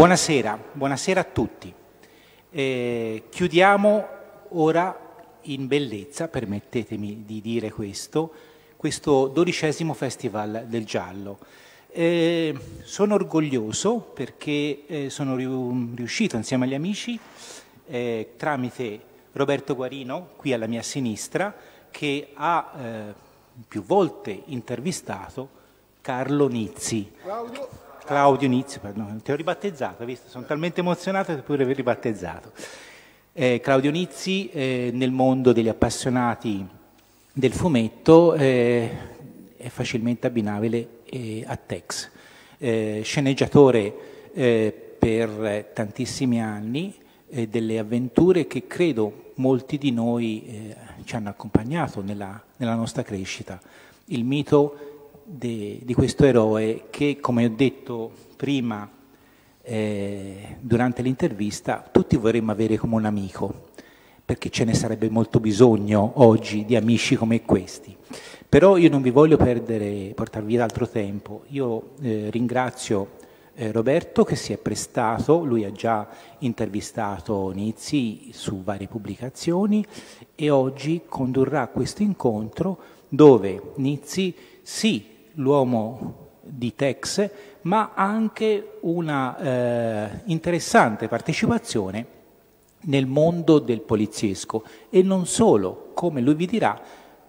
Buonasera, buonasera a tutti. Eh, chiudiamo ora in bellezza, permettetemi di dire questo, questo dodicesimo Festival del Giallo. Eh, sono orgoglioso perché eh, sono riuscito insieme agli amici eh, tramite Roberto Guarino, qui alla mia sinistra, che ha eh, più volte intervistato Carlo Nizzi. Claudio. Claudio Nizzi, pardon, ti ho ribattezzato, visto? Sono talmente emozionato che pure ribattezzato. Eh, Claudio Nizzi eh, nel mondo degli appassionati del fumetto eh, è facilmente abbinabile eh, a Tex, eh, sceneggiatore eh, per tantissimi anni delle avventure che credo molti di noi ci hanno accompagnato nella, nella nostra crescita. Il mito de, di questo eroe che, come ho detto prima eh, durante l'intervista, tutti vorremmo avere come un amico, perché ce ne sarebbe molto bisogno oggi di amici come questi. Però io non vi voglio perdere, portare via altro tempo. Io eh, ringrazio eh, Roberto che si è prestato, lui ha già intervistato Nizzi su varie pubblicazioni e oggi condurrà questo incontro dove Nizzi, sì, l'uomo di Tex, ma anche una eh, interessante partecipazione nel mondo del poliziesco. E non solo, come lui vi dirà,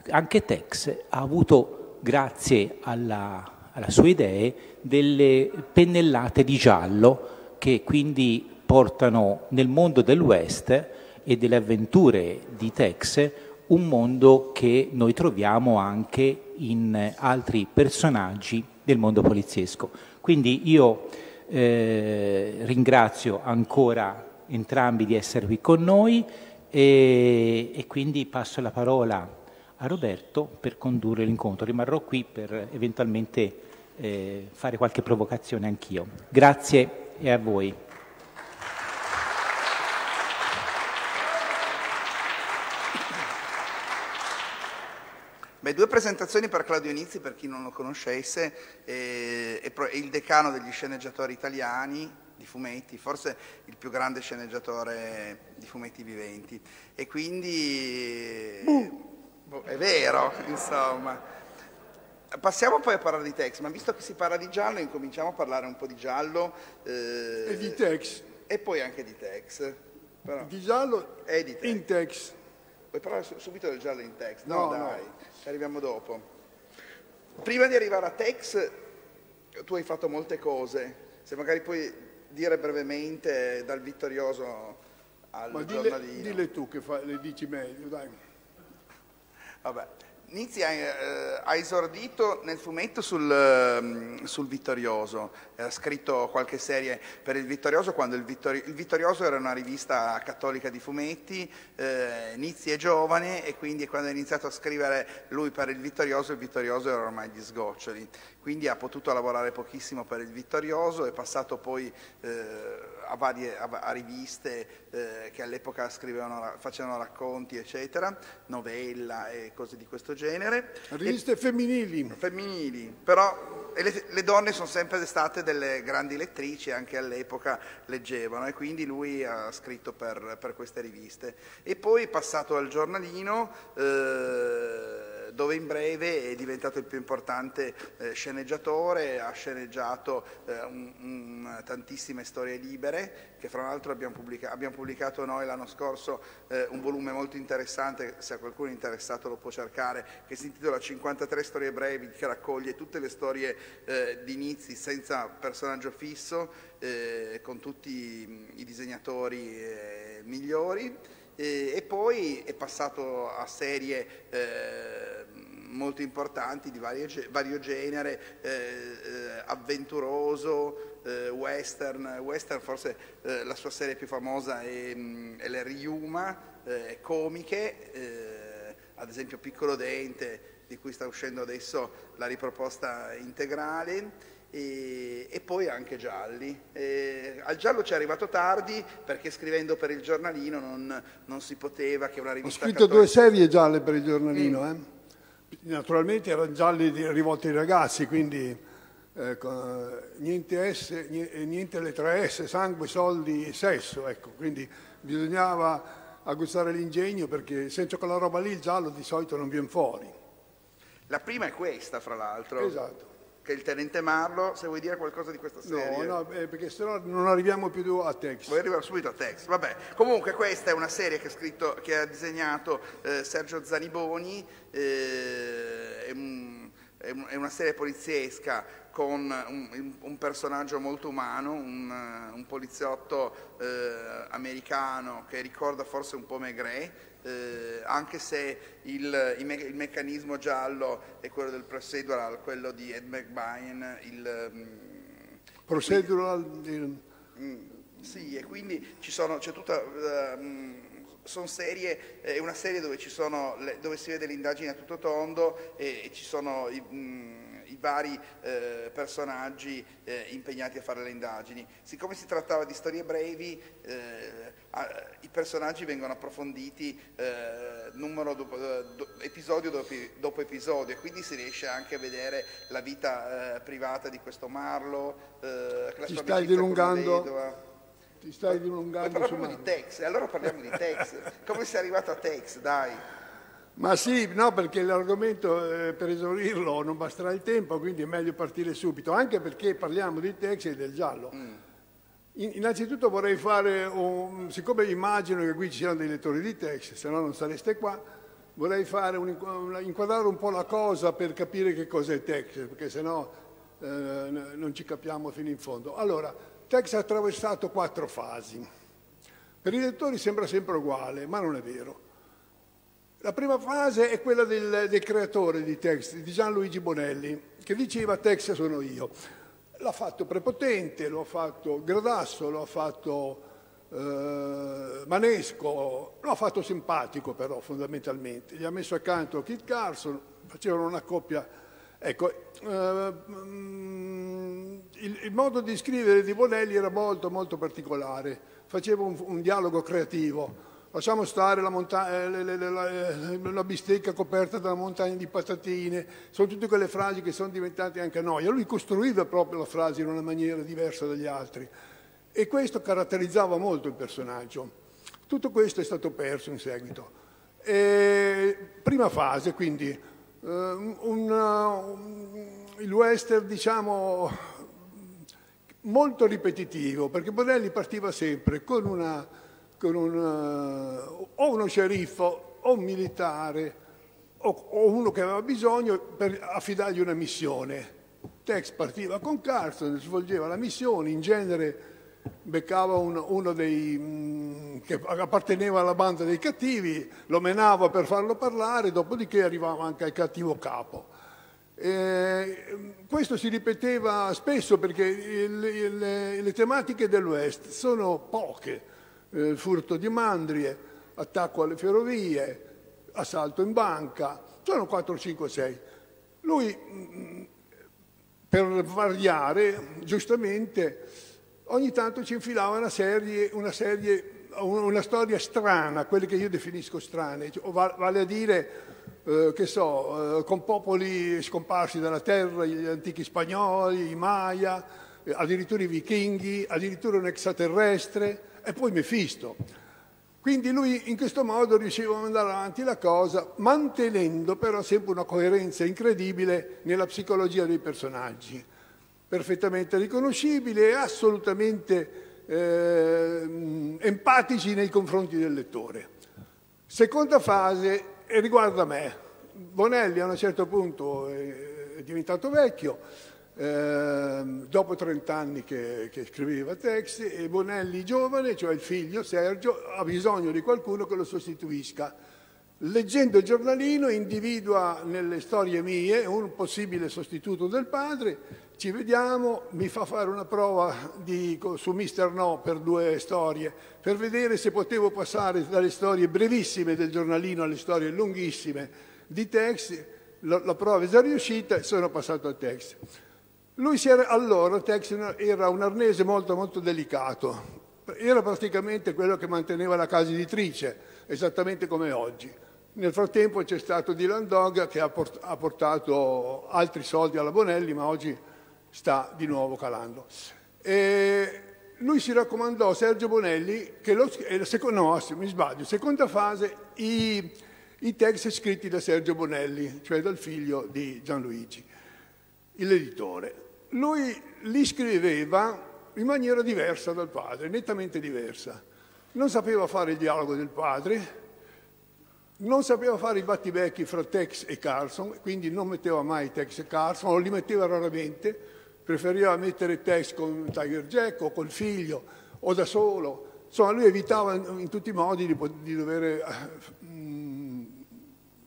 anche Tex ha avuto, grazie alla, alla sue idee, delle pennellate di giallo che quindi portano nel mondo del West e delle avventure di Tex un mondo che noi troviamo anche in altri personaggi del mondo poliziesco. Quindi io eh, ringrazio ancora entrambi di essere qui con noi e, e quindi passo la parola a Roberto per condurre l'incontro. Rimarrò qui per eventualmente eh, fare qualche provocazione anch'io. Grazie e a voi. Beh, due presentazioni per Claudio Inizi, per chi non lo conoscesse, eh, è il decano degli sceneggiatori italiani di fumetti, forse il più grande sceneggiatore di fumetti viventi. E quindi uh. è vero, insomma. Passiamo poi a parlare di Tex, ma visto che si parla di giallo, incominciamo a parlare un po' di giallo. Eh, e di Tex. E poi anche di Tex. Però. Di giallo e di Tex. in Tex. Vuoi parlare subito del giallo in Tex? No, no dai. No arriviamo dopo. Prima di arrivare a Tex, tu hai fatto molte cose, se magari puoi dire brevemente dal vittorioso al Ma giornalino. Dille, dille tu che fa, le dici meglio, dai. Vabbè. Nizzi ha, eh, ha, esordito nel fumetto sul, eh, sul, Vittorioso, ha scritto qualche serie per il Vittorioso quando il, Vittori il Vittorioso era una rivista cattolica di fumetti, eh, Nizzi è giovane e quindi quando ha iniziato a scrivere lui per il Vittorioso, il Vittorioso era ormai gli sgoccioli, quindi ha potuto lavorare pochissimo per il Vittorioso, è passato poi eh, a varie a, a riviste eh, che all'epoca facevano racconti, eccetera, novella e cose di questo genere. Riviste e, femminili. Femminili, però le, le, donne sono sempre state delle grandi lettrici, anche all'epoca leggevano e quindi lui ha scritto per, per queste riviste. E poi passato al giornalino. Eh, dove in breve è diventato il più importante eh, sceneggiatore, ha sceneggiato eh, un, un, tantissime storie libere, che fra l'altro abbiamo, pubblica abbiamo, pubblicato noi l'anno scorso eh, un volume molto interessante, se a qualcuno è interessato lo può cercare, che si intitola 53 storie brevi, che raccoglie tutte le storie di inizi senza personaggio fisso, con tutti i disegnatori migliori. E, poi è passato a serie eh, molto importanti di varie, vario genere, eh, eh, avventuroso, eh, western, western forse eh, la sua serie più famosa è, mm, è le Ryuma, eh, comiche, ad esempio Piccolo Dente, di cui sta uscendo adesso la riproposta integrale, e, e, poi anche gialli. E al giallo ci è arrivato tardi perché scrivendo per il giornalino non, non si poteva che una rivista... Ho scritto cattolica... due serie gialle per il giornalino, mm. eh? Naturalmente erano gialli rivolti ai ragazzi, quindi eh, niente, S, niente lettere S, sangue, soldi e sesso, ecco. quindi bisognava agguzzare l'ingegno perché senza quella roba lì il giallo di solito non viene fuori. La prima è questa, fra l'altro. Esatto. Che è il tenente Marlo, se vuoi dire qualcosa di questa serie. No, no, eh, perché sennò non arriviamo più a Tex. Vuoi arrivare subito a Tex, vabbè. Comunque questa è una serie che ha, scritto, che ha disegnato eh, Sergio Zaniboni, eh, è, un, è, una serie poliziesca con un, un personaggio molto umano, un, un poliziotto eh, americano che ricorda forse un po' Maigret, eh, anche se il, il, me il, meccanismo giallo è quello del procedural, quello di Ed McBain, il... Mm, procedural... Quindi, mm, sì, e quindi ci sono, c'è tutta... Uh, sono serie, è una serie dove, sono, dove, si vede l'indagine a tutto tondo e, e ci sono i, mm, vari eh, personaggi eh, impegnati a fare le indagini. Siccome si trattava di storie brevi, eh, i personaggi vengono approfonditi eh, dopo, eh, do, episodio dopo, dopo, episodio e quindi si riesce anche a vedere la vita eh, privata di questo Marlo, la Ci stai dilungando? Ti stai dilungando. Poi parliamo di Tex, allora parliamo di Tex. Come sei arrivato a Tex, dai? Ma sì, no, perché l'argomento eh, per esaurirlo non basterà il tempo, quindi è meglio partire subito, anche perché parliamo di Tex e del giallo. Mm. In, innanzitutto vorrei fare, un, siccome immagino che qui ci siano dei lettori di Tex, se no non sareste qua, vorrei fare un, inquadrare un po' la cosa per capire che cos'è Tex, perché se no eh, non ci capiamo fino in fondo. Allora, Tex ha attraversato quattro fasi. Per i lettori sembra sempre uguale, ma non è vero. La prima fase è quella del, del creatore di Tex, di Gianluigi Bonelli, che diceva Tex sono io. L'ha fatto prepotente, lo ha fatto gradasso, lo ha fatto eh, manesco, lo ha fatto simpatico però fondamentalmente. Gli ha messo accanto Kit Carson, facevano una coppia. Ecco, eh, il, il, modo di scrivere di Bonelli era molto molto particolare, faceva un, un dialogo creativo lasciamo stare la, monta- eh, la, la, bistecca coperta da una montagna di patatine, sono tutte quelle frasi che sono diventate anche noia. Lui costruiva proprio la frase in una maniera diversa dagli altri e questo caratterizzava molto il personaggio. Tutto questo è stato perso in seguito. E, prima fase, quindi, uh, una, un, il western, diciamo, molto ripetitivo, perché Bonelli partiva sempre con una con un, uh, o uno sceriffo o un militare o, o, uno che aveva bisogno per affidargli una missione. Tex partiva con Carson, svolgeva la missione, in genere beccava un, uno dei, mh, mm, che apparteneva alla banda dei cattivi, lo menava per farlo parlare, dopodiché arrivava anche al cattivo capo. Eh, questo si ripeteva spesso perché le, le, le tematiche dell'Ouest sono poche eh, furto di mandrie, attacco alle ferrovie, assalto in banca, sono 4, 5, 6. Lui, mm, per variare, giustamente, ogni tanto ci infilava una serie, una, serie, una storia strana, quelle che io definisco strane, cioè, vale a dire, eh, che so, eh, con popoli scomparsi dalla terra, gli antichi spagnoli, i Maya, eh, addirittura i vichinghi, addirittura un extraterrestre, e poi Mefisto. Quindi lui in questo modo riusciva a mandare avanti la cosa, mantenendo però sempre una coerenza incredibile nella psicologia dei personaggi, perfettamente riconoscibili e assolutamente eh, empatici nei confronti del lettore. Seconda fase riguarda me. Bonelli a un certo punto è diventato vecchio, eh, dopo 30 anni che, che, scriveva testi e Bonelli giovane, cioè il figlio Sergio, ha bisogno di qualcuno che lo sostituisca. Leggendo il giornalino individua nelle storie mie un possibile sostituto del padre, ci vediamo, mi fa fare una prova di, su Mister No per due storie, per vedere se potevo passare dalle storie brevissime del giornalino alle storie lunghissime di Tex, la, la prova è già riuscita e sono passato a Tex. Lui era, allora, Tex era un arnese molto molto delicato, era praticamente quello che manteneva la casa editrice, esattamente come oggi. Nel frattempo c'è stato Dylan Dog che ha portato altri soldi alla Bonelli, ma oggi sta di nuovo calando. E lui si raccomandò a Sergio Bonelli che lo, no, mi sbaglio, seconda fase, i, i testi scritti da Sergio Bonelli, cioè dal figlio di Gianluigi, l'editore. Lui li scriveva in maniera diversa dal padre, nettamente diversa. Non sapeva fare il dialogo del padre, non sapeva fare i battibecchi fra Tex e Carlson, quindi non metteva mai Tex e Carlson, o li metteva raramente, preferiva mettere Tex con Tiger Jack o col figlio o da solo. Insomma, lui evitava in tutti i modi di, di, dover, mm,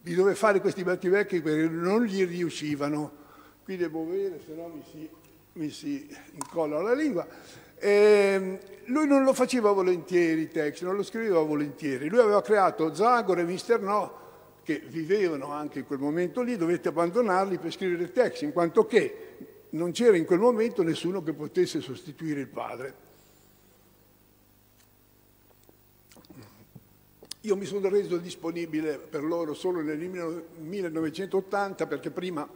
di dover, fare questi battibecchi perché non gli riuscivano. Qui devo vedere, se no mi si, mi si incolla la lingua. E ehm, lui non lo faceva volentieri Tex, non lo scriveva volentieri. Lui aveva creato Zagor e Mister No, che vivevano anche in quel momento lì, dovette abbandonarli per scrivere Tex, in quanto che non c'era in quel momento nessuno che potesse sostituire il padre. Io mi sono reso disponibile per loro solo nel 1980 perché prima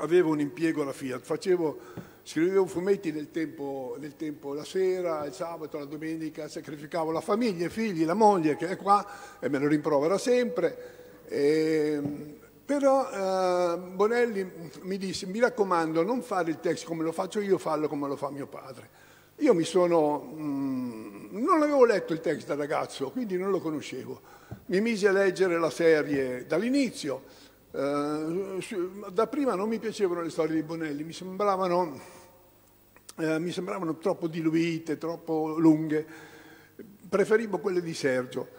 avevo un impiego alla Fiat, facevo, scrivevo fumetti nel tempo, nel tempo, la sera, il sabato, la domenica, sacrificavo la famiglia, i figli, la moglie che è qua e me lo rimprovera sempre. E, ehm, però eh, Bonelli mi disse, mi raccomando, non fare il text come lo faccio io, fallo come lo fa mio padre. Io mi sono... Mh, mm, non avevo letto il text da ragazzo, quindi non lo conoscevo. Mi misi a leggere la serie dall'inizio. Eh, da prima non mi piacevano le storie di Bonelli, mi sembravano, eh, mi sembravano troppo diluite, troppo lunghe. Preferivo quelle di Sergio.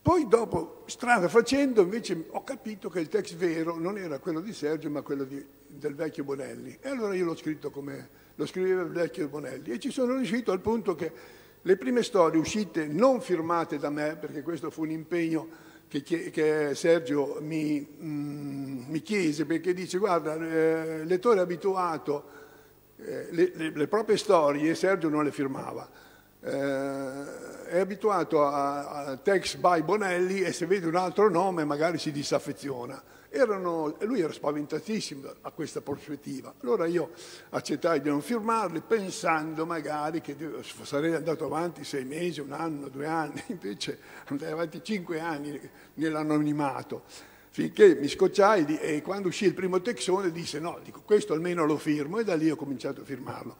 Poi dopo, strada facendo, invece ho capito che il text vero non era quello di Sergio, ma quello di, del vecchio Bonelli. E allora io l'ho scritto come lo scriveva il vecchio Bonelli. E ci sono riuscito al punto che le prime storie uscite non firmate da me, perché questo fu un impegno che, che Sergio mi, mm, mi, chiese, perché dice, guarda, eh, lettore abituato, eh, le, le, le proprie storie, Sergio non le firmava eh, è abituato a, a text by Bonelli e se vede un altro nome magari si disaffeziona. Erano, lui era spaventatissimo a questa prospettiva. Allora io accettai di non firmarli pensando magari che sarei andato avanti sei mesi, un anno, due anni, invece andai avanti cinque anni nell'anonimato finché mi scocciai e quando uscì il primo texone disse no, dico questo almeno lo firmo e da lì ho cominciato a firmarlo.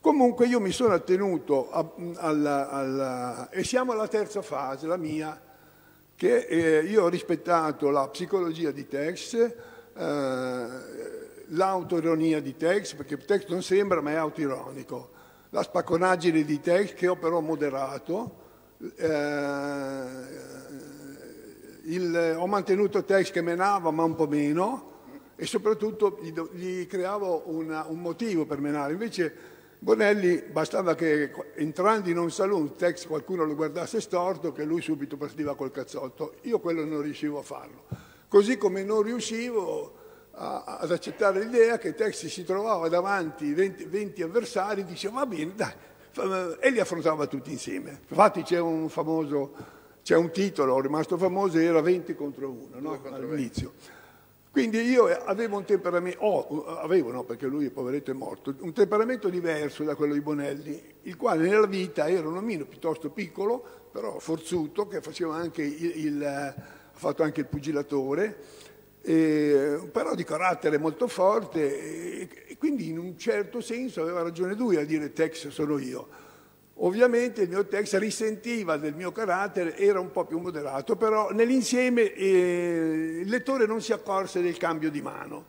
Comunque io mi sono attenuto a, alla, alla, e siamo alla terza fase, la mia, che eh, io ho rispettato la psicologia di Tex, eh, l'autoironia di Tex, perché Tex non sembra ma è autoironico, la spacconaggine di Tex che ho però moderato, eh, il, ho mantenuto Tex che menava ma un po' meno e soprattutto gli, gli creavo una, un motivo per menare, invece Bonelli bastava che entrando in un saloon tex qualcuno lo guardasse storto che lui subito partiva col cazzotto. Io quello non riuscivo a farlo. Così come non riuscivo a, ad accettare l'idea che Tex si trovava davanti 20, 20 avversari, diceva va bene, dai, e li affrontava tutti insieme. Infatti c'è un famoso, c'è un titolo rimasto famoso, era 20 contro 1 no? all'inizio. Quindi io avevo un temperamento, oh, avevo no, perché lui poveretto è morto, un temperamento diverso da quello di Bonelli, il quale nella vita era un omino piuttosto piccolo, però forzuto, che faceva anche il, il ha fatto anche il pugilatore, eh, però di carattere molto forte e, e quindi in un certo senso aveva ragione lui a dire Tex sono io. Ovviamente il mio text risentiva del mio carattere, era un po' più moderato, però nell'insieme eh, il lettore non si accorse del cambio di mano.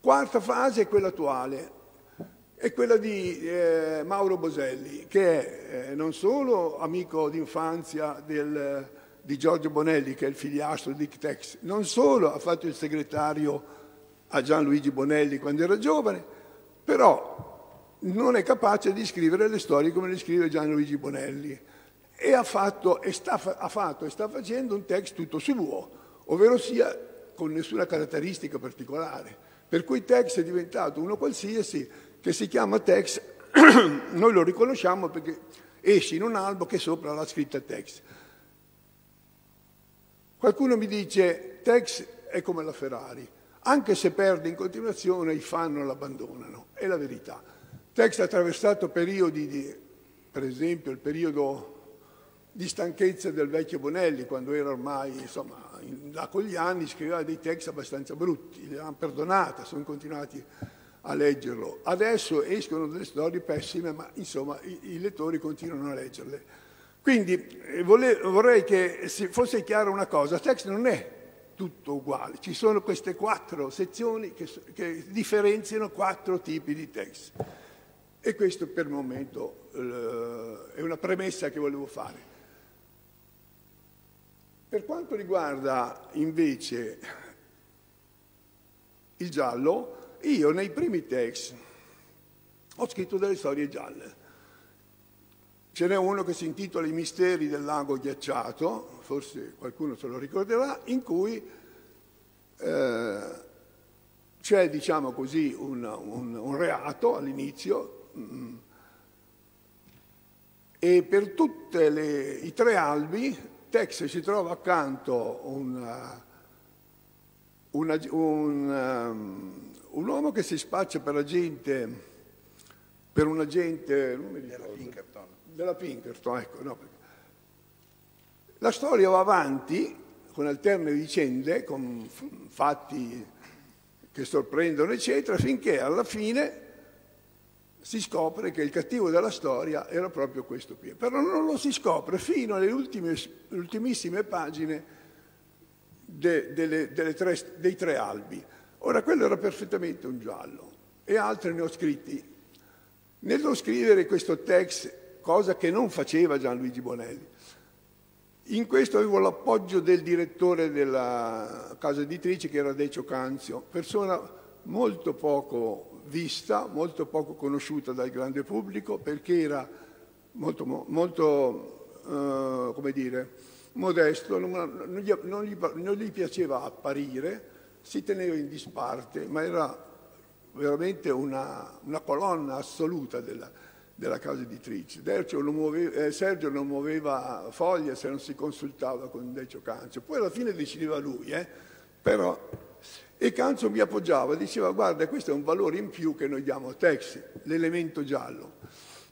Quarta fase è quella attuale, è quella di eh, Mauro Boselli, che è eh, non solo amico d'infanzia del, di Giorgio Bonelli, che è il figliastro di Tex, non solo ha fatto il segretario a Gianluigi Bonelli quando era giovane, però non è capace di scrivere le storie come le scrive Gianluigi Bonelli e ha fatto e sta, ha fatto, e sta facendo un text tutto suo, ovvero sia con nessuna caratteristica particolare. Per cui text è diventato uno qualsiasi che si chiama text, noi lo riconosciamo perché esce in un albo che sopra la scritta text. Qualcuno mi dice text è come la Ferrari. anche se perde in continuazione i fan non l'abbandonano, è la verità. Tex ha attraversato periodi di, per esempio il periodo di stanchezza del vecchio Bonelli, quando era ormai, insomma, in, là con gli anni scriveva dei text abbastanza brutti, li hanno perdonati, sono continuati a leggerlo. Adesso escono delle storie pessime, ma insomma i, i lettori continuano a leggerle. Quindi eh, vorrei che fosse chiara una cosa, Tex non è tutto uguale, ci sono queste quattro sezioni che, che differenziano quattro tipi di text. E questo per il momento eh, è una premessa che volevo fare. Per quanto riguarda invece il giallo, io nei primi text ho scritto delle storie gialle. Ce n'è uno che si intitola I misteri del lago ghiacciato, forse qualcuno se lo ricorderà, in cui eh, c'è, diciamo così, un, un, un reato all'inizio e per tutti i tre albi Tex si trova accanto una, una, un, um, un, uomo che si spaccia per agente, per un agente della Pinkerton. Della Pinkerton, ecco. No, la storia va avanti con alterne vicende, con fatti che sorprendono, eccetera, finché alla fine si scopre che il cattivo della storia era proprio questo qui. Però non lo si scopre fino alle ultime, ultimissime pagine de, delle, delle tre, dei tre albi. Ora, quello era perfettamente un giallo e altri ne ho scritti. Nello scrivere questo text, cosa che non faceva Gianluigi Bonelli, in questo avevo l'appoggio del direttore della casa editrice che era Decio Canzio, persona molto poco vista, molto poco conosciuta dal grande pubblico perché era molto, molto uh, come dire, modesto, non, non, gli, non, gli, non, gli, piaceva apparire, si teneva in disparte, ma era veramente una, una colonna assoluta della, della casa editrice. Non muoveva, eh, Sergio non muoveva foglie se non si consultava con Decio Cancio, poi alla fine decideva lui, eh? però e Canzo mi appoggiava e diceva guarda questo è un valore in più che noi diamo a Tex, l'elemento giallo.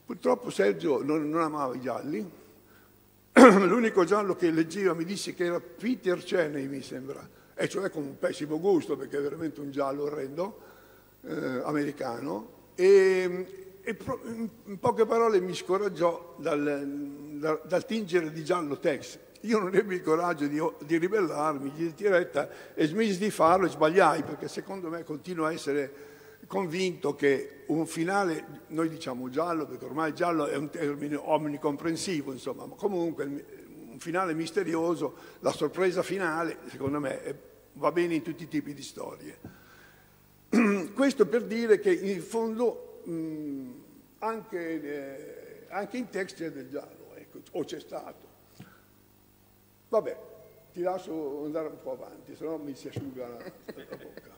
Purtroppo Sergio non, non amava i gialli, l'unico giallo che leggeva mi disse che era Peter Cheney mi sembra, e cioè con un pessimo gusto perché è veramente un giallo orrendo, eh, americano, e, e pro, in poche parole mi scoraggiò dal, dal, dal tingere di giallo Tex io non ebbi il coraggio di, di ribellarmi, di diretta e smisi di farlo e sbagliai, perché secondo me continuo a essere convinto che un finale, noi diciamo giallo, perché ormai giallo è un termine omnicomprensivo, insomma, ma comunque un finale misterioso, la sorpresa finale, secondo me, va bene in tutti i tipi di storie. Questo per dire che in fondo anche, eh, anche in text c'è del giallo, ecco, o c'è stato. Vabbè, ti lascio andare un po' avanti, se no mi si asciuga la, la bocca.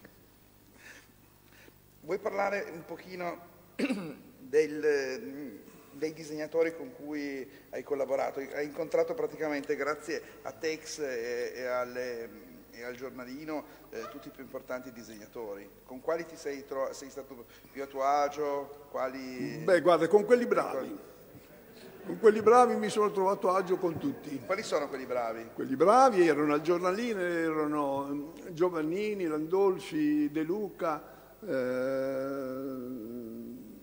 Vuoi parlare un pochino del, dei disegnatori con cui hai collaborato? Hai incontrato praticamente, grazie a Tex e, e, alle, e al giornalino, eh, tutti i più importanti disegnatori. Con quali ti sei, sei stato più a tuo agio? Quali... Beh, guarda, con quelli bravi. Con quelli bravi mi sono trovato agio con tutti. Quali sono quelli bravi? Quelli bravi erano al giornalino, erano mm, Giovannini, Landolfi, De Luca, eh,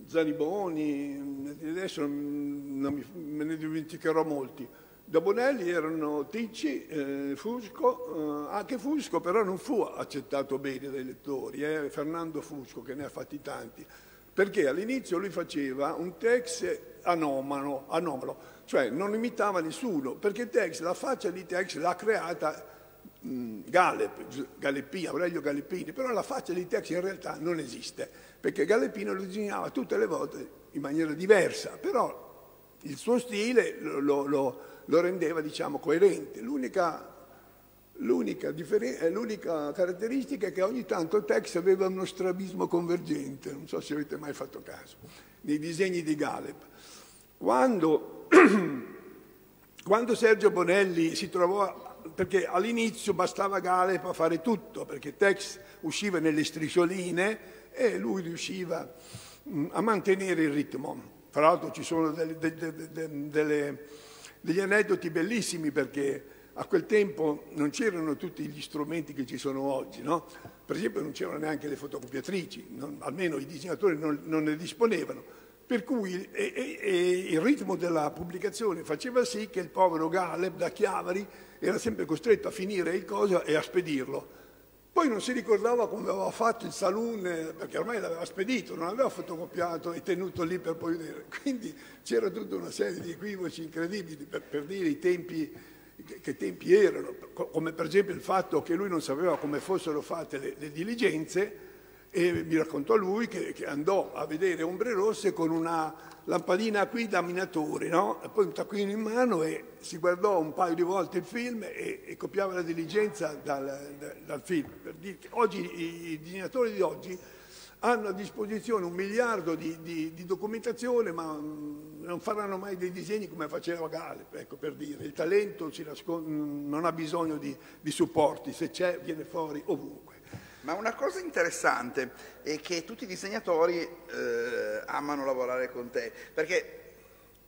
Zaniboni, adesso non mi, me ne dimenticherò molti. Da Bonelli erano Ticci, eh, Fusco, eh, anche Fusco però non fu accettato bene dai lettori, eh, Fernando Fusco che ne ha fatti tanti, perché all'inizio lui faceva un text anomalo, anomalo, cioè non imitava nessuno, perché Tex, la faccia di Tex l'ha creata Galep, Galeppini, Aurelio Galeppini, però la faccia di Tex in realtà non esiste, perché Galeppino lo disegnava tutte le volte in maniera diversa, però il suo stile lo, lo, lo rendeva diciamo coerente. L'unica L'unica, l'unica, caratteristica è che ogni tanto Tex aveva uno strabismo convergente, non so se avete mai fatto caso, nei disegni di Galep. Quando, quando Sergio Bonelli si trovò perché all'inizio bastava Galep a fare tutto, perché Tex usciva nelle striscioline e lui riusciva mm, a mantenere il ritmo. Tra l'altro ci sono delle, delle, delle, degli aneddoti bellissimi perché a quel tempo non c'erano tutti gli strumenti che ci sono oggi, no? per esempio non c'erano neanche le fotocopiatrici, non, almeno i disegnatori non, non, ne disponevano, per cui e, e, e il ritmo della pubblicazione faceva sì che il povero Galeb da Chiavari era sempre costretto a finire il coso e a spedirlo. Poi non si ricordava come aveva fatto il saloon, perché ormai l'aveva spedito, non aveva fotocopiato e tenuto lì per poi vedere. Quindi c'era tutta una serie di equivoci incredibili per, per dire i tempi che tempi erano, come per esempio il fatto che lui non sapeva come fossero fatte le, le diligenze e mi raccontò lui che, che, andò a vedere Ombre Rosse con una lampadina qui da minatore, no? poi un taccuino in mano e si guardò un paio di volte il film e, e copiava la diligenza dal, dal film. oggi i, disegnatori di oggi hanno a disposizione un miliardo di, di, di documentazione, ma mh, non faranno mai dei disegni come faceva Galep, ecco per dire. Il talento non ha bisogno di, di supporti, se c'è viene fuori ovunque. Ma una cosa interessante è che tutti i disegnatori eh, amano lavorare con te, perché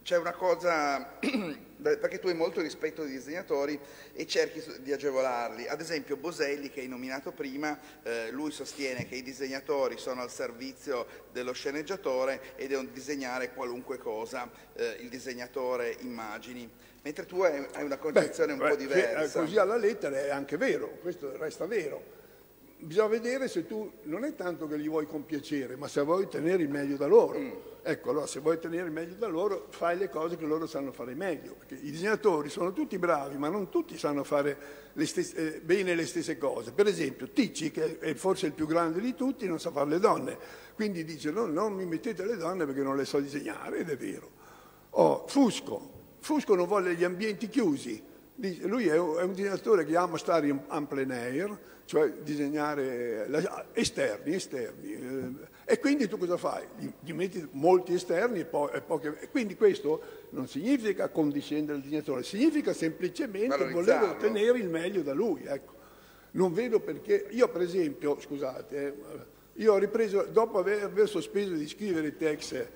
c'è una cosa, perché tu hai molto rispetto dei disegnatori e cerchi di agevolarli. Ad esempio Boselli, che hai nominato prima, eh, lui sostiene che i disegnatori sono al servizio dello sceneggiatore e devono disegnare qualunque cosa eh, il disegnatore immagini. Mentre tu hai, una concezione beh, un po' diversa. Così alla lettera è anche vero, questo resta vero bisogna vedere se tu non è tanto che gli vuoi compiacere, ma se vuoi ottenere il meglio da loro. Mm. Ecco, allora se vuoi ottenere il meglio da loro, fai le cose che loro sanno fare meglio. Perché i disegnatori sono tutti bravi, ma non tutti sanno fare le stesse, eh, bene le stesse cose. Per esempio, Ticci, che è forse il più grande di tutti, non sa fare le donne. Quindi dice, no, non mi mettete le donne perché non le so disegnare, ed è vero. Oh, Fusco. Fusco non vuole gli ambienti chiusi. Lui è un disegnatore che ama stare in, in plein air, cioè disegnare esterni, esterni. Eh, e quindi tu cosa fai? Gli, metti molti esterni e, po- e poche... E quindi questo non significa condiscendere il disegnatore, significa semplicemente voler ottenere il meglio da lui. Ecco. Non vedo perché... Io per esempio, scusate, eh, io ho ripreso, dopo aver, aver sospeso di scrivere i text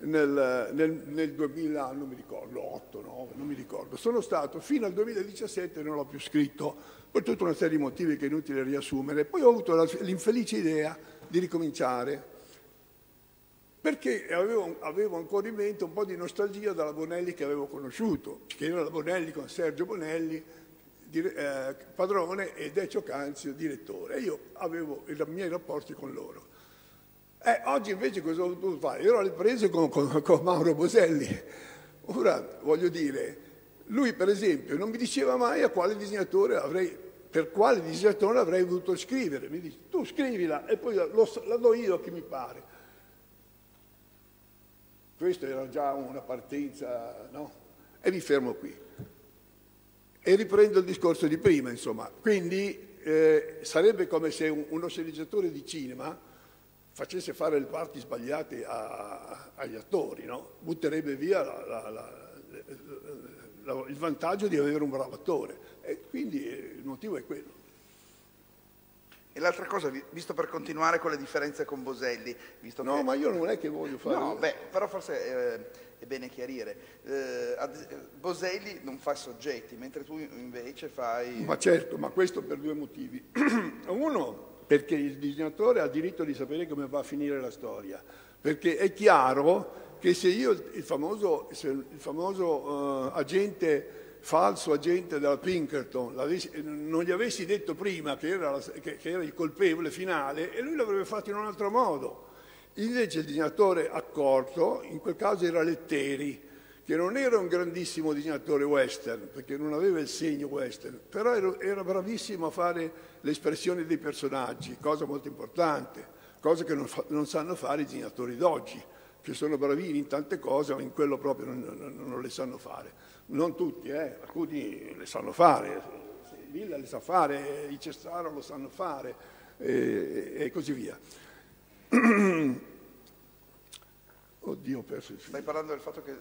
nel, nel, nel, 2000, non mi ricordo, 8, 9, non mi ricordo, sono stato fino al 2017 non l'ho più scritto per tutta una serie di motivi che è inutile riassumere. Poi ho avuto l'infelice idea di ricominciare, perché avevo, avevo, ancora in mente un po' di nostalgia dalla Bonelli che avevo conosciuto, che era la Bonelli con Sergio Bonelli, eh, padrone, e Decio Canzio, direttore. E io avevo i miei rapporti con loro. Eh, oggi invece cosa ho dovuto fare? Io alle prese con, con, con Mauro Boselli. Ora, voglio dire, lui per esempio non mi diceva mai a quale disegnatore avrei per quale disertore avrei voluto scrivere. Mi dice, tu scrivila e poi lo, la do io a chi mi pare. Questo era già una partenza, no? E mi fermo qui. E riprendo il discorso di prima, insomma. Quindi eh, sarebbe come se un, uno sceneggiatore di cinema facesse fare le parti sbagliate a, agli attori, no? Butterebbe via la, la, la, il vantaggio di avere un bravo attore. E quindi il motivo è quello. E l'altra cosa, visto per continuare con le differenze con Boselli... no, che... ma io non è che voglio fare... No, beh, però forse eh, è bene chiarire. Eh, Boselli non fa soggetti, mentre tu invece fai... Ma certo, ma questo per due motivi. Uno, perché il disegnatore ha diritto di sapere come va a finire la storia. Perché è chiaro che se io, il famoso, il famoso uh, agente falso agente della Pinkerton, non gli avessi detto prima che era, che, che era, il colpevole finale e lui l'avrebbe fatto in un altro modo. Invece il disegnatore accorto, in quel caso era Letteri, che non era un grandissimo disegnatore western, perché non aveva il segno western, però era, bravissimo a fare le espressioni dei personaggi, cosa molto importante, cosa che non, fa, non sanno fare i disegnatori d'oggi, che sono bravini in tante cose, ma in quello proprio non, non, non le sanno fare non tutti, eh, alcuni le sanno fare, Villa le sa fare, i Cestaro lo sanno fare e, e così via. Oddio, ho perso il filo. Stai parlando del fatto che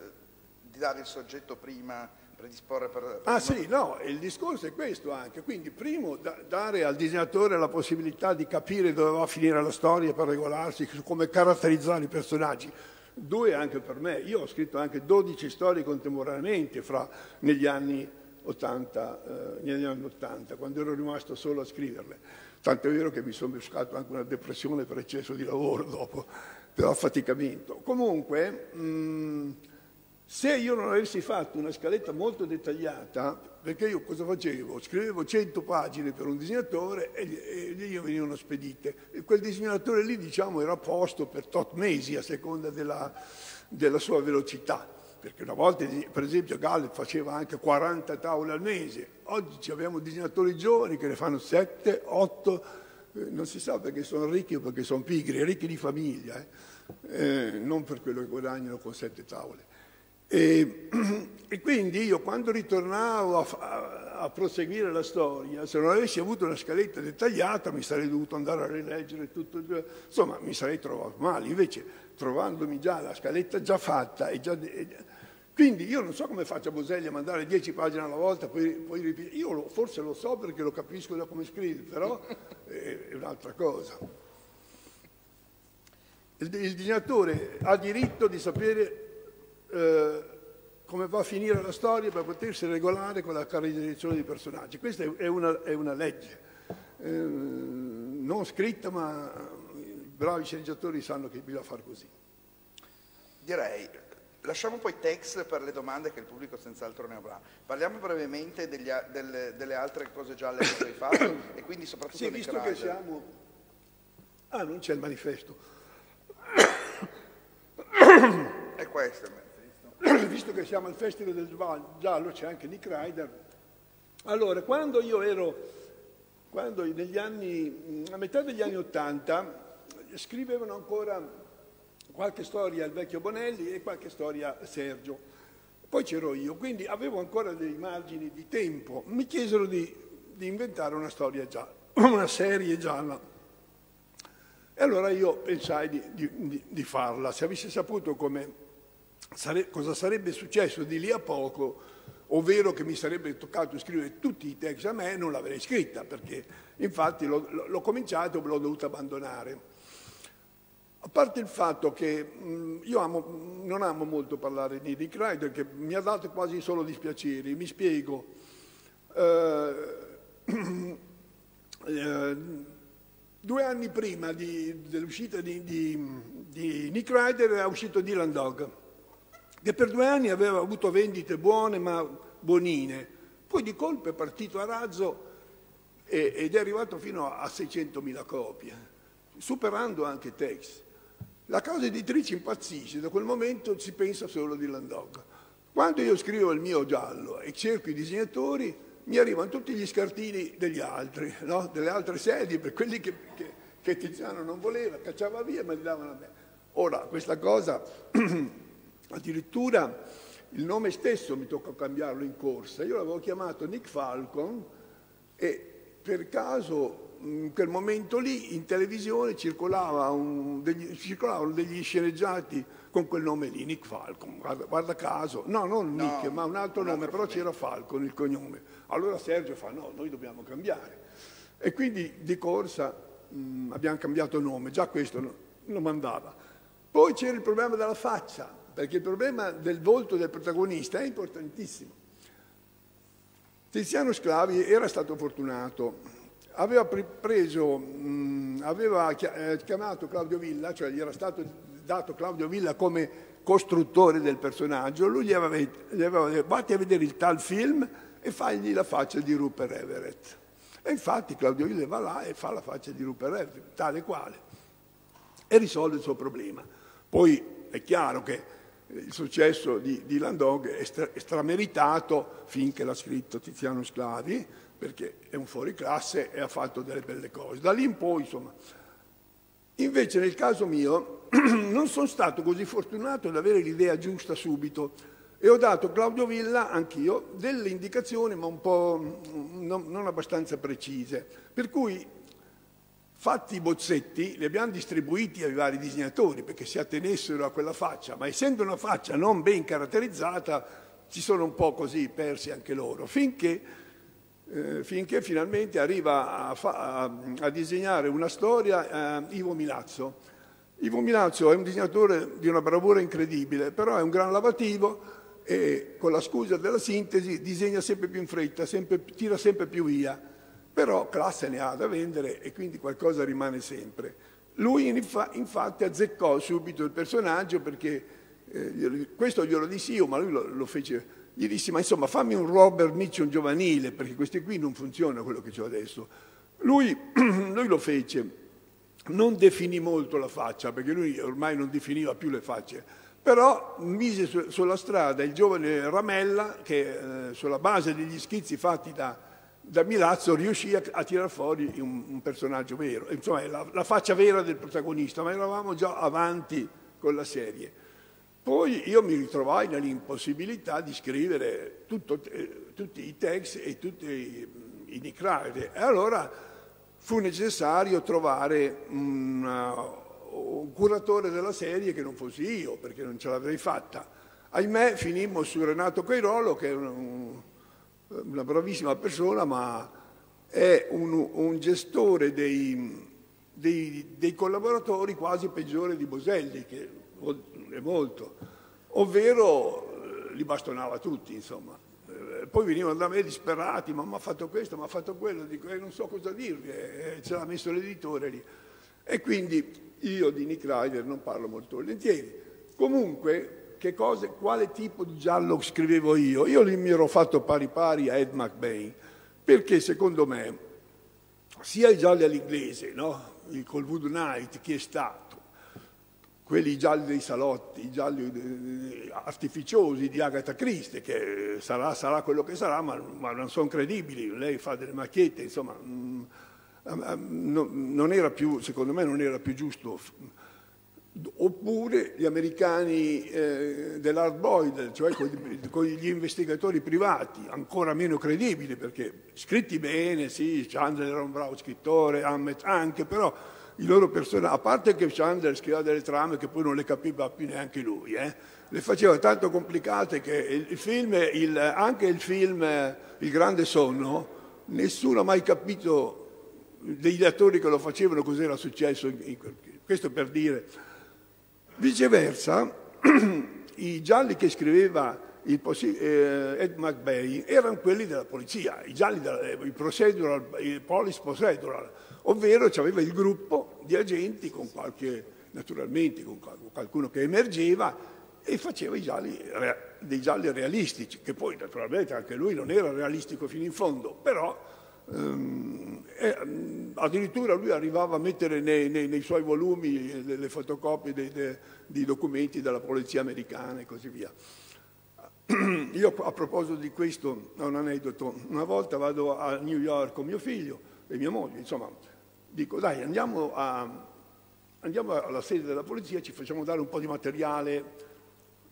di dare il soggetto prima predisporre per... per Ah sì, no, il discorso è questo anche. Quindi, primo, da, dare al disegnatore la possibilità di capire dove va a finire la storia per regolarsi, come caratterizzare i personaggi. Due, anche per me. Io ho scritto anche 12 storie contemporaneamente fra, negli, anni 80, eh, negli anni 80, quando ero rimasto solo a scriverle. Tanto è vero che mi sono buscato anche una depressione per eccesso di lavoro dopo, per affaticamento. Comunque... Mh, se io non avessi fatto una scaletta molto dettagliata, perché io cosa facevo? Scrivevo 100 pagine per un disegnatore e, gli venivano spedite. E quel disegnatore lì, diciamo, era a posto per tot mesi a seconda della, della sua velocità. Perché una volta, per esempio, Gallet faceva anche 40 tavole al mese. Oggi abbiamo disegnatori giovani che ne fanno 7, 8, eh, non si sa perché sono ricchi o perché sono pigri, ricchi di famiglia, eh? Eh, non per quello che guadagnano con 7 tavole. E, e, quindi io quando ritornavo a, a, a, proseguire la storia, se non avessi avuto una scaletta dettagliata mi sarei dovuto andare a rileggere tutto, insomma mi sarei trovato male, invece trovandomi già la scaletta già fatta e già... E, quindi io non so come faccio a Boselli a mandare 10 pagine alla volta, poi, poi ripetere. Io lo, forse lo so perché lo capisco da come scrive, però è, è un'altra cosa. Il, il disegnatore ha diritto di sapere eh, come va a finire la storia per potersi regolare con la caratterizzazione dei personaggi. Questa è una, è una legge, eh, non scritta, ma i bravi sceneggiatori sanno che bisogna fare così. Direi, lasciamo poi text per le domande che il pubblico senz'altro ne avrà. Parliamo brevemente degli, delle, delle, altre cose gialle che hai fatto e quindi soprattutto sì, visto che siamo... Ah, non c'è il manifesto. è questo visto che siamo al Festival del Giallo, c'è anche Nick Ryder. Allora, quando io ero, quando anni, a metà degli anni Ottanta, scrivevano ancora qualche storia al vecchio Bonelli e qualche storia Sergio. Poi c'ero io, quindi avevo ancora dei margini di tempo. Mi chiesero di, di inventare una storia gialla, una serie gialla. E allora io pensai di, di, di farla. Se avessi saputo come sare- cosa sarebbe successo di lì a poco, ovvero che mi sarebbe toccato scrivere tutti i text a me, non l'avrei scritta, perché infatti l'ho, cominciato e l'ho dovuto abbandonare. A parte il fatto che mh, io amo, non amo molto parlare di Rick Ryder, che mi ha dato quasi solo dispiaceri, mi spiego. Eh, eh, due anni prima dell'uscita di, di, di Nick Ryder è uscito Dylan Dog che per due anni aveva avuto vendite buone ma buonine, poi di colpo è partito a razzo ed è arrivato fino a 600.000 copie, superando anche Tex. La casa editrice impazzisce, da quel momento si pensa solo di Landog. Quando io scrivo il mio giallo e cerco i disegnatori, mi arrivano tutti gli scartini degli altri, no? delle altre sedie, per quelli che, che, che Tiziano non voleva, cacciava via, ma li davano a me. Ora, questa cosa Addirittura il nome stesso mi tocca cambiarlo in corsa. Io l'avevo chiamato Nick Falcon e per caso in quel momento lì in televisione circolava un, degli, circolavano degli sceneggiati con quel nome lì, Nick Falcon, guarda, guarda caso, no, non no, Nick, ma un altro un nome, altro però c'era Falcon il cognome. Allora Sergio fa no, noi dobbiamo cambiare. E quindi di corsa mh, abbiamo cambiato nome, già questo non, non mandava. Poi c'era il problema della faccia, perché il problema del volto del protagonista è importantissimo. Tiziano Sclavi era stato fortunato, aveva preso, mh, aveva eh, chiamato Claudio Villa, cioè gli era stato dato Claudio Villa come costruttore del personaggio, lui gli aveva, gli aveva detto vatti a vedere il tal film e fagli la faccia di Rupert Everett. E infatti Claudio Villa va là e fa la faccia di Rupert Everett, tale quale, e risolve il suo problema. Poi è chiaro che il successo di, di Landog è, stra, è strameritato finché l'ha scritto Tiziano Sclavi, perché è un fuoriclasse e ha fatto delle belle cose. Da lì in poi, insomma. Invece nel caso mio non sono stato così fortunato ad avere l'idea giusta subito e ho dato Claudio Villa, anch'io, delle indicazioni ma un po' non, non abbastanza precise. Per cui Fatti i bozzetti, li abbiamo distribuiti ai vari disegnatori perché si attenessero a quella faccia, ma essendo una faccia non ben caratterizzata, si sono un po' così persi anche loro, finché, eh, finché finalmente arriva a, a, a, disegnare una storia eh, Ivo Milazzo. Ivo Milazzo è un disegnatore di una bravura incredibile, però è un gran lavativo e con la scusa della sintesi disegna sempre più in fretta, sempre, tira sempre più via, però classe ne ha da vendere e quindi qualcosa rimane sempre. Lui infatti azzeccò subito il personaggio perché eh, questo glielo dissi io, ma lui lo, lo, fece, gli dissi ma insomma fammi un Robert Mitchum giovanile perché questi qui non funziona quello che ho adesso. Lui, lui lo fece, non definì molto la faccia perché lui ormai non definiva più le facce, però mise su, sulla strada il giovane Ramella che eh, sulla base degli schizzi fatti da, da Milazzo riuscì a, a tirar fuori un, un, personaggio vero, insomma la, la faccia vera del protagonista, ma eravamo già avanti con la serie. Poi io mi ritrovai nell'impossibilità di scrivere tutto, eh, tutti i text e tutti i, i Nick Ryder. E allora fu necessario trovare una, un curatore della serie che non fossi io, perché non ce l'avrei fatta. Ahimè finimmo su Renato Cairolo, che è un, una bravissima persona, ma è un, un gestore dei, dei, dei, collaboratori quasi peggiore di Boselli, che è molto, ovvero eh, li bastonava tutti, insomma. Eh, poi venivano da me disperati, ma mi ha fatto questo, mi ha fatto quello, dico, eh, non so cosa dirvi, eh, ce l'ha messo l'editore lì. E quindi io di Nick Ryder non parlo molto volentieri. Comunque, cose, quale tipo di giallo scrivevo io? Io mi ero fatto pari pari a Ed McBain, perché secondo me, sia i gialli all'inglese, no? il Colwood Night, chi è stato, quelli gialli dei salotti, i gialli eh, artificiosi di Agatha Christie, che sarà, sarà quello che sarà, ma, ma, non sono credibili, lei fa delle macchiette, insomma... Mh, mm, non era più, secondo me non era più giusto. Oppure gli americani eh, dell'hard boiled, cioè con, con, gli investigatori privati, ancora meno credibili, perché scritti bene, sì, Chandler era un bravo scrittore, Hammett anche, però i loro personaggi, a parte che Chandler scriveva delle trame che poi non le capiva più neanche lui, eh, le faceva tanto complicate che il film, il, anche il film Il grande sonno, nessuno ha mai capito degli attori che lo facevano cos'era successo, questo per dire. Viceversa, i gialli che scriveva eh, Ed McBay erano quelli della polizia, i gialli, della, eh, procedural, il police procedural, ovvero c'aveva il gruppo di agenti con qualche, naturalmente con qualcuno che emergeva e faceva gialli, dei gialli realistici, che poi naturalmente anche lui non era realistico fino in fondo, però e, addirittura lui arrivava a mettere nei, nei, nei suoi volumi le, le fotocopie dei, dei, dei, documenti della polizia americana e così via. Io a proposito di questo ho un aneddoto. Una volta vado a New York con mio figlio e mia moglie, insomma, dico dai andiamo, a, andiamo alla sede della polizia, ci facciamo dare un po' di materiale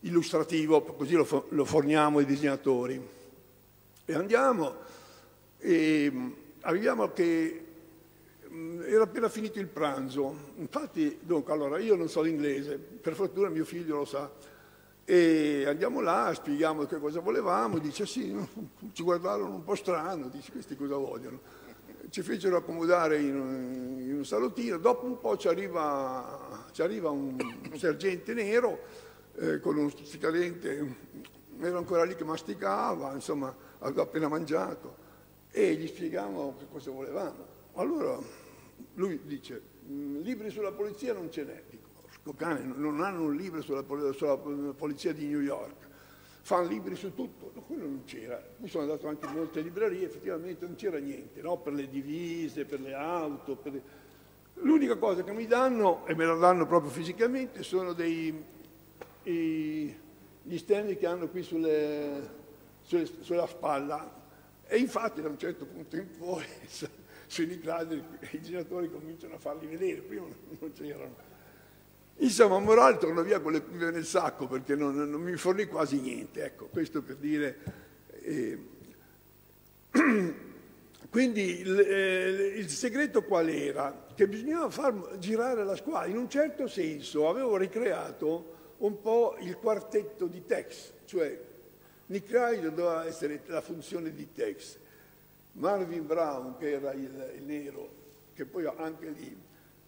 illustrativo, così lo, lo forniamo ai disegnatori. E andiamo e mm, arriviamo che mm, era appena finito il pranzo, infatti, dunque, allora io non so l'inglese, per fortuna mio figlio lo sa, e andiamo là, spieghiamo che cosa volevamo, dice sì, ci guardarono un po' strano, dice questi cosa vogliono. Ci fecero accomodare in, in un salottino, dopo un po' ci arriva, ci arriva un, un sergente nero eh, con uno stuzzicadente, era ancora lì che masticava, insomma, aveva appena mangiato e gli spiegavamo che cosa volevamo. Allora lui dice, mm, libri sulla polizia non ce n'è. Dico, cane, non hanno un libro sulla, sulla, polizia di New York, fanno libri su tutto. No, quello non c'era. Mi sono andato anche in molte librerie, effettivamente non c'era niente, no? per le divise, per le auto. Per le... L'unica cosa che mi danno, e me la danno proprio fisicamente, sono dei, i, gli stand che hanno qui sulle, sulle, sulla spalla, e infatti da un certo punto in poi sui nicladri i genitori cominciano a farli vedere, prima non c'erano. Insomma, Morale torna via con le pive nel sacco perché non, non, mi fornì quasi niente, ecco, questo per dire... Eh, quindi il, eh, il, segreto qual era? Che bisognava far girare la squadra, in un certo senso avevo ricreato un po' il quartetto di Tex, cioè Nick Ryder doveva essere la funzione di Tex. Marvin Brown, che era il, il nero, che poi anche lì,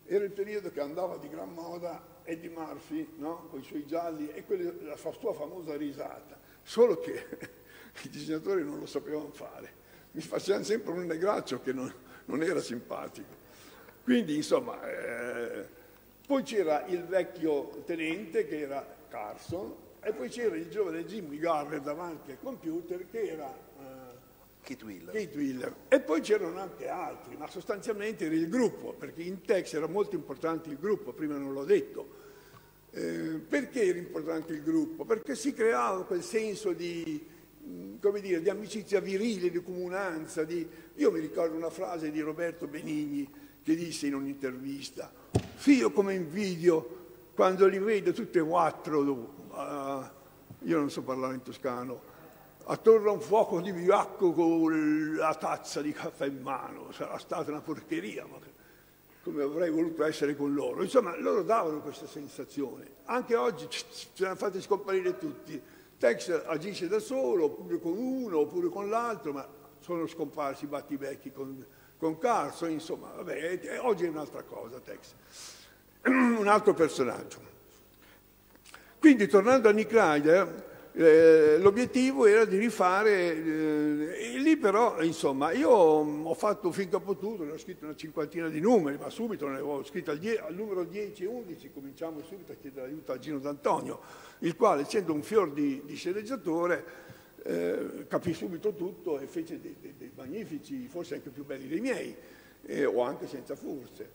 era il periodo che andava di gran moda Eddie Murphy, no? con i suoi gialli, e quella, la sua famosa risata. Solo che i disegnatori non lo sapevano fare. Mi facevano sempre un negraccio che non, non era simpatico. Quindi, insomma, eh, poi c'era il vecchio tenente che era Carson e poi c'era il giovane Jimmy Garner davanti al computer che era eh, Kate Wheeler. Kate Wheeler. E poi c'erano anche altri, ma sostanzialmente era il gruppo, perché in Tex era molto importante il gruppo, prima non l'ho detto. Eh, perché era importante il gruppo? Perché si creava quel senso di, come dire, di amicizia virile, di comunanza. Di... Io mi ricordo una frase di Roberto Benigni che disse in un'intervista, figlio come invidio quando li vedo tutti e quattro, uh, io non so parlare in toscano, attorno a un fuoco di biacco con la tazza di caffè in mano, sarà stata una porcheria, ma come avrei voluto essere con loro. Insomma, loro davano questa sensazione. Anche oggi ce l'hanno fatti scomparire tutti. Tex agisce da solo, oppure con uno, oppure con l'altro, ma sono scomparsi i battibecchi con, con Carson, insomma, vabbè, oggi è un'altra cosa Tex. Un altro personaggio. Quindi, tornando a Nick Ryder, eh, l'obiettivo era di rifare, eh, lì però, insomma, io ho fatto finché ho potuto, ne ho scritto una cinquantina di numeri, ma subito ne avevo scritto al, al numero 10 e 11, cominciamo subito a chiedere aiuto a Gino D'Antonio, il quale, essendo un fior di, di sceneggiatore, eh, capì subito tutto e fece dei, dei, dei, magnifici, forse anche più belli dei miei, eh, o anche senza forse,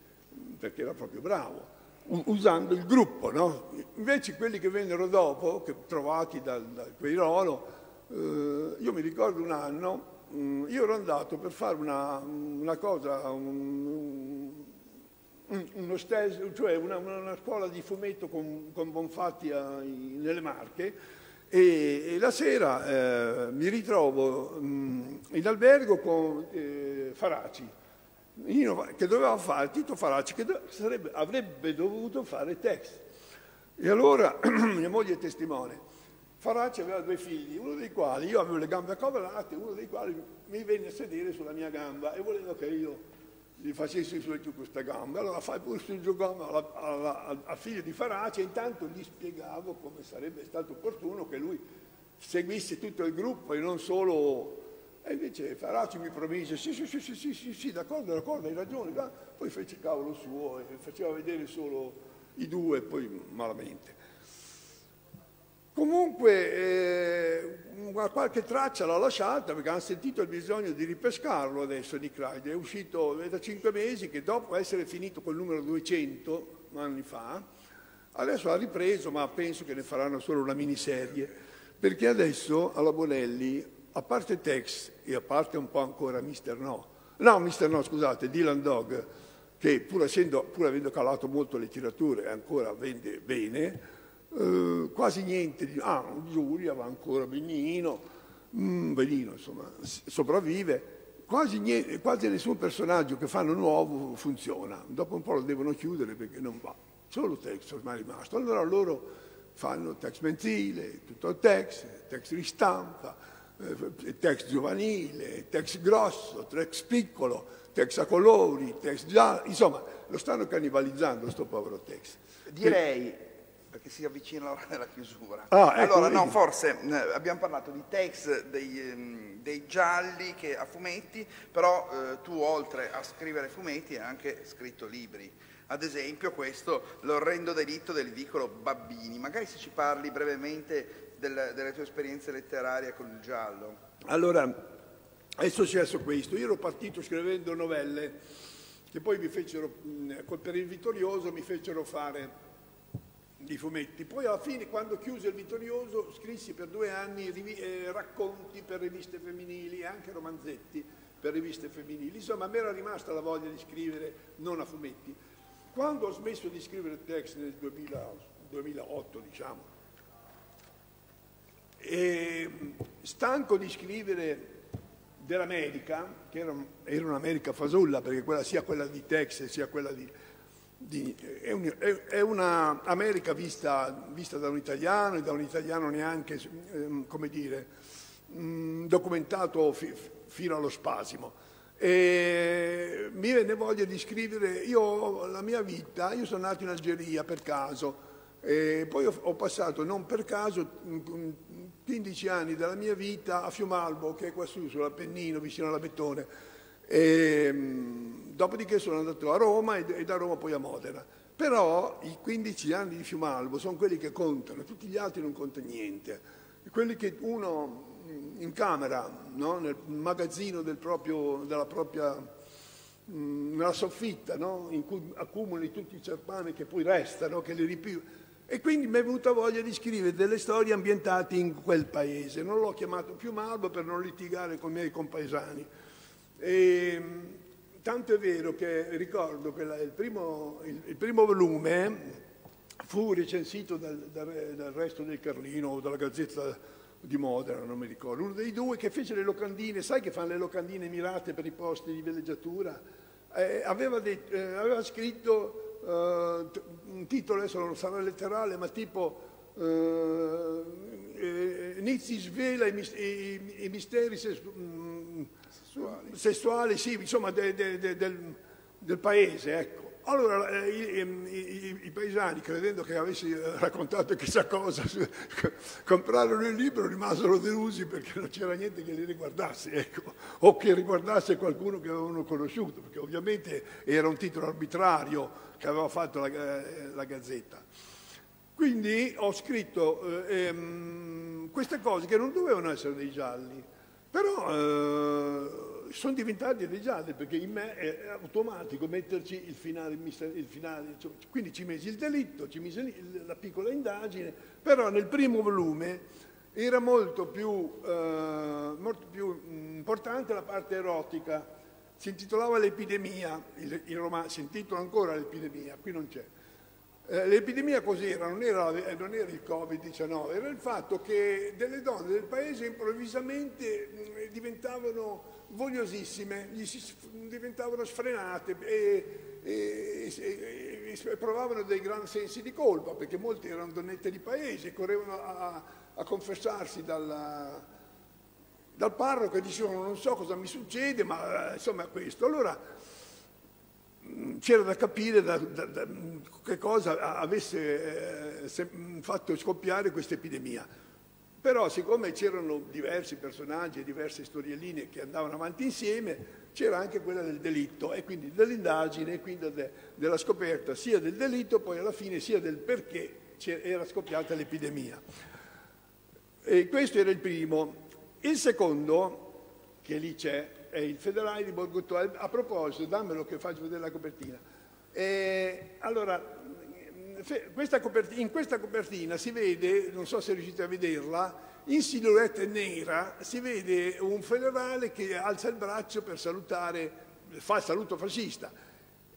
perché era proprio bravo usando il gruppo. No? Invece quelli che vennero dopo, che trovati dal, dal Queirolo, eh, io mi ricordo un anno, mh, mm, io ero andato per fare una, una cosa, un, un, uno stes, cioè una, una, scuola di fumetto con, con Bonfatti a, nelle Marche, e, e la sera eh, mi ritrovo mh, mm, in albergo con eh, Faraci che doveva fare Tito Faracci, che sarebbe, avrebbe dovuto fare text. E allora mia moglie è testimone. Faracci aveva due figli, uno dei quali, io avevo le gambe accavallate, uno dei quali mi venne a sedere sulla mia gamba e voleva che io gli facessi su giù questa gamba. Allora fai pure su giù gamba al figlio di Faracci e intanto gli spiegavo come sarebbe stato opportuno che lui seguisse tutto il gruppo e non solo e invece Faraci mi promise, sì, sì, sì, sì, sì, sì, sì d'accordo, d'accordo, hai ragione, va. poi fece il cavolo suo e faceva vedere solo i due, poi malamente. Comunque eh, qualche traccia l'ha lasciata perché hanno sentito il bisogno di ripescarlo adesso di Clyde. È uscito da cinque mesi che dopo essere finito col numero 200 anni fa, adesso ha ripreso ma penso che ne faranno solo una miniserie perché adesso alla Bonelli a parte Tex e a parte un po' ancora Mister No, no, Mister No, scusate, Dylan Dog, che pur, essendo, pur avendo calato molto le tirature ancora vende bene, eh, quasi niente di... Ah, Giulia va ancora benino, mm, benino insomma, sopravvive, quasi, niente, quasi nessun personaggio che fanno nuovo funziona, dopo un po' lo devono chiudere perché non va, solo Tex ormai è rimasto, allora loro fanno Tex mensile, tutto Tex, Tex ristampa, eh, text giovanile, text grosso, text piccolo, text a colori, text giallo, insomma lo stanno cannibalizzando questo povero text. Direi, perché si avvicina l'ora della chiusura, ah, ecco, allora no, forse eh, abbiamo parlato di text dei, ehm, dei gialli che, a fumetti, però eh, tu oltre a scrivere fumetti hai anche scritto libri. Ad esempio questo, L'orrendo delitto del vicolo Babbini. Magari se ci parli brevemente del, delle tue esperienze letterarie con il giallo? Allora, è successo questo. Io ero partito scrivendo novelle che poi mi fecero, per il Vittorioso mi fecero fare di fumetti. Poi alla fine, quando chiuse il Vittorioso, scrissi per due anni eh, racconti per riviste femminili e anche romanzetti per riviste femminili. Insomma, me era rimasta la voglia di scrivere non a fumetti. Quando ho smesso di scrivere text nel 2000, 2008, diciamo, e stanco di scrivere dell'America, che era, era, un'America fasulla, perché quella, sia quella di Texas sia quella di... di è, un, è, è un'America vista, vista, da un italiano e da un italiano neanche, ehm, come dire, mh, documentato fi, fino allo spasimo. E mi venne voglia di scrivere, io la mia vita, io sono nato in Algeria per caso, e poi ho, ho passato non per caso 15 anni della mia vita a Fiumalbo, che è qua su, sull'Appennino, vicino alla Bettone. E, dopodiché sono andato a Roma e, e da Roma poi a Modena. Però i 15 anni di Fiumalbo sono quelli che contano, tutti gli altri non conta niente. Quelli che uno in camera, no? nel magazzino del proprio, della propria, nella soffitta, no? in cui accumuli tutti i cerpani che poi restano, che li ripiù. E quindi mi è venuta voglia di scrivere delle storie ambientate in quel paese. Non l'ho chiamato più Malbo per non litigare con i miei compaesani. E, tanto è vero che ricordo che la, il, primo, il, il, primo, volume fu recensito dal, dal, dal resto del Carlino o dalla Gazzetta di Modena, non mi ricordo, uno dei due che fece le locandine, sai che fanno le locandine mirate per i posti di villeggiatura? Eh, aveva, detto, eh, aveva, scritto eh, un titolo, adesso non sarà letterale, ma tipo eh, eh, Nizzi svela i, i, i misteri sessu mm, sessuali. sessuali, sì, insomma, de, de, de, del, del paese, ecco. Allora eh, i, i, i, paesani, credendo che avessi raccontato chissà cosa, comprarono il libro, rimasero delusi perché non c'era niente che li riguardasse, ecco, o che riguardasse qualcuno che avevano conosciuto, perché ovviamente era un titolo arbitrario che aveva fatto la, eh, la Gazzetta. Quindi ho scritto eh, ehm, queste cose che non dovevano essere dei gialli, però eh, sono diventati dei gialli perché in me è automatico metterci il finale, il finale cioè, quindi ci mesi il delitto, ci misi la piccola indagine, però nel primo volume era molto più, eh, molto più importante la parte erotica, si intitolava L'epidemia, il, il romanzo si intitola ancora L'epidemia, qui non c'è. Eh, l'epidemia cos'era? Non era, non era il Covid-19, era il fatto che delle donne del paese improvvisamente diventavano vogliosissime, gli si diventavano sfrenate e, e, e, e, provavano dei grandi sensi di colpa perché molti erano donnette di paese, correvano a, a confessarsi dalla, dal parroco e dicevano non so cosa mi succede, ma insomma questo. Allora c'era da capire da, da, da, che cosa avesse eh, fatto scoppiare questa epidemia. Però siccome c'erano diversi personaggi e diverse storielline che andavano avanti insieme, c'era anche quella del delitto e quindi dell'indagine e quindi de, della scoperta sia del delitto poi alla fine sia del perché era scoppiata l'epidemia. E questo era il primo. Il secondo, che lì c'è, è il federale di Borgotto. A proposito, dammelo che faccio vedere la copertina. E, allora, questa in questa copertina si vede, non so se riuscite a vederla, in silhouette nera si vede un federale che alza il braccio per salutare, fa il saluto fascista.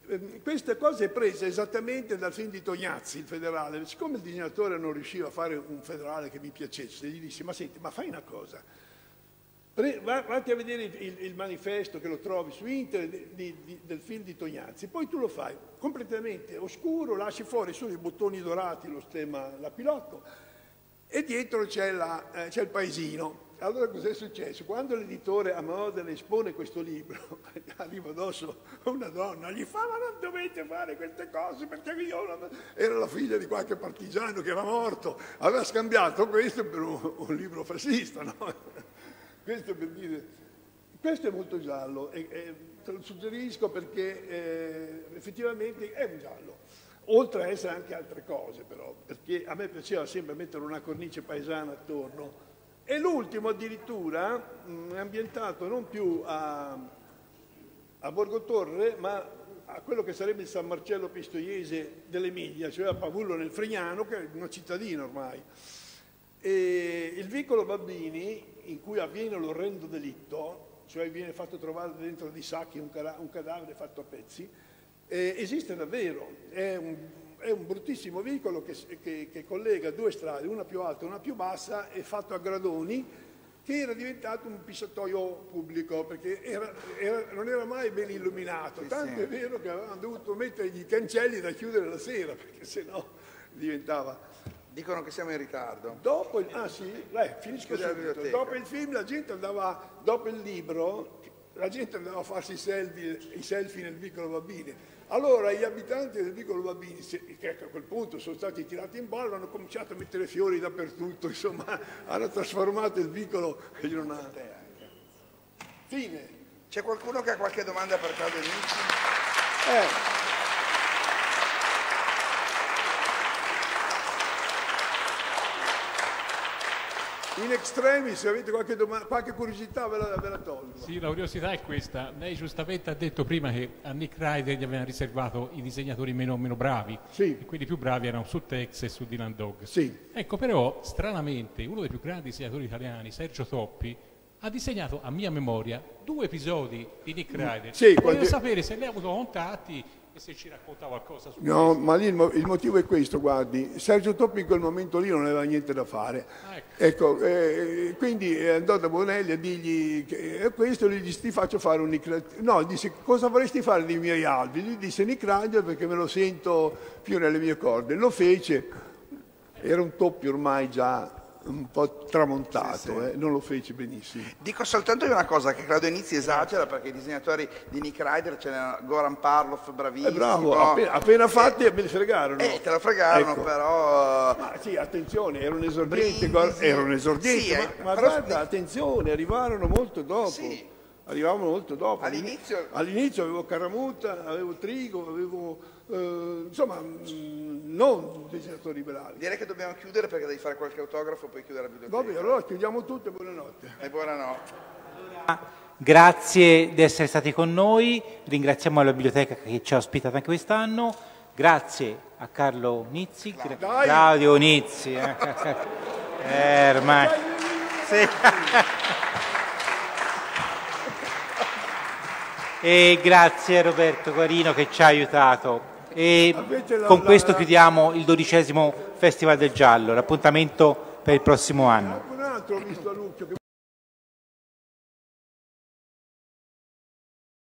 Ehm, questa cosa è presa esattamente dal film di Tognazzi, il federale. Siccome il disegnatore non riusciva a fare un federale che mi piacesse, gli disse, ma senti, ma fai una cosa, Vatti a vedere il, il, manifesto che lo trovi su internet di, di, del film di Tognazzi, poi tu lo fai completamente oscuro, lasci fuori solo i bottoni dorati, lo stemma, l'aquilotto, e dietro c'è, la, eh, c'è il paesino. Allora cos'è successo? Quando l'editore a Modena espone questo libro, arriva addosso una donna, gli fa ma non dovete fare queste cose perché io era la figlia di qualche partigiano che era morto, aveva scambiato questo per un, un libro fascista, no? Questo per dire, questo è molto giallo e, e te lo suggerisco perché eh, effettivamente è un giallo, oltre a essere anche altre cose però, perché a me piaceva sempre mettere una cornice paesana attorno. E l'ultimo addirittura mh, è ambientato non più a, a Borgo Torre, ma a quello che sarebbe il San Marcello Pistoiese dell'Emilia, cioè a Pavullo nel Fregnano, che è una cittadina ormai. E il vicolo Babbini in cui avviene l'orrendo delitto, cioè viene fatto trovare dentro dei sacchi un, un cadavere fatto a pezzi, eh, esiste davvero, è un, è un bruttissimo vicolo che, che, che, collega due strade, una più alta e una più bassa, è fatto a gradoni, che era diventato un pisciatoio pubblico, perché era, era, non era mai ben illuminato, tanto è vero che avevano dovuto mettere i cancelli da chiudere la sera, perché sennò diventava Dicono che siamo in ritardo. Dopo il, ah sì, Beh, finisco subito. Dopo il film la gente andava, dopo il libro, la gente andava a farsi i selfie, i selfie nel piccolo bambini. Allora gli abitanti del piccolo bambini, che a quel punto sono stati tirati in ballo, hanno cominciato a mettere fiori dappertutto, insomma, hanno trasformato il piccolo in una... Fine. C'è qualcuno che ha qualche domanda per Claudio Nicci? Eh. In extremis, se avete qualche, domanda, qualche curiosità ve la, ve la tolgo. Sì, la curiosità è questa. Lei giustamente ha detto prima che a Nick Ryder gli avevano riservato i disegnatori meno, meno bravi. Sì. E quelli più bravi erano su Tex e su Dylan Dog. Sì. Ecco, però, stranamente, uno dei più grandi disegnatori italiani, Sergio Toppi, ha disegnato a mia memoria due episodi di Nick Ryder. Sì, Voglio quando- sapere se lei ha avuto contatti e se ci racconta qualcosa su No, ma lì il, mo- il motivo è questo, guardi, Sergio Toppi in quel momento lì non aveva niente da fare. Ah, ecco. Ecco, eh, quindi eh, andò da Bonelli a dirgli che è questo, gli disse ti faccio fare un Ryder. No, disse cosa vorresti fare dei miei albi? Gli disse Ryder perché me lo sento più nelle mie corde. Lo fece, era un Toppi ormai già un po' tramontato, eh, non lo fece benissimo. Dico soltanto una cosa, che Claudio Inizi esagera perché i disegnatori di Nick Ryder ce n'erano Goran Parlov, bravissimo. Eh, bravo, appena, appena fatti me li fregarono. Eh, te lo fregarono, Ecco. però... Ma sì, attenzione, era un esordiente, Brindisi. era un esordiente, Sì, ma, eh, ma però- guarda, attenzione, arrivarono molto dopo. Sì. Arrivavano molto dopo. All'inizio- All'inizio avevo Caramuta, avevo Trigo, avevo, eh, insomma, mm, non disegnatori bravi. Direi che dobbiamo chiudere perché devi fare qualche autografo e poi chiudere la biblioteca. Va bene, allora chiudiamo tutto e buonanotte. E buonanotte. Grazie di essere stati con noi, ringraziamo la biblioteca che ci ha ospitato anche quest'anno, grazie a Carlo Nizzi, Dai. Claudio Nizzi, eh. Eh, ormai. Sì. E grazie a Roberto Guarino che ci ha aiutato. E con questo chiudiamo il dodicesimo Festival del Giallo, l'appuntamento per il prossimo anno.